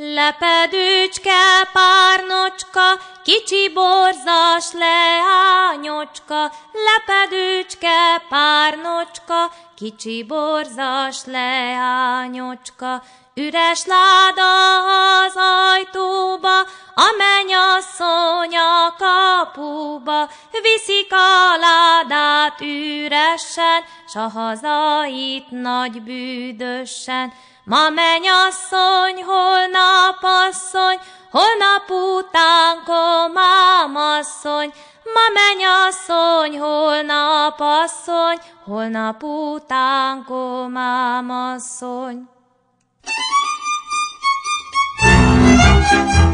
Lepedőcske, párnocska, kicsi borzas leányocska, lepedőcske, párnocska, kicsi borzas leányocska, üres láda az ajtóba, a mennyasszony a kapuba, viszik a ládát üresen, s a hazait nagy bűdösen, Ma mennyasszony, holnap asszony, holnap után komámasszony, Ma mennyasszony, holnap asszony, holnap után komámasszony. Thank you.